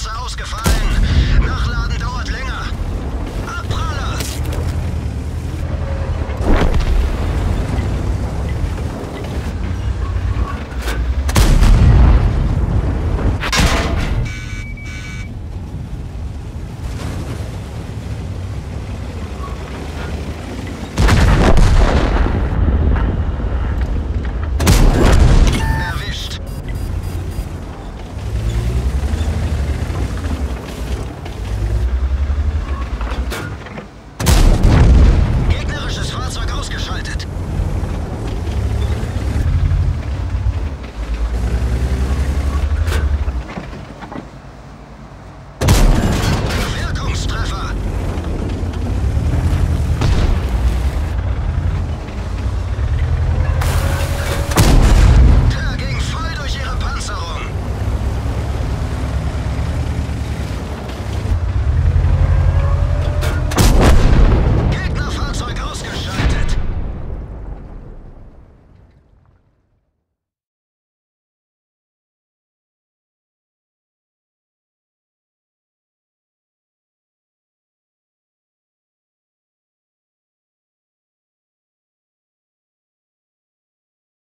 Schütze ausgefallen.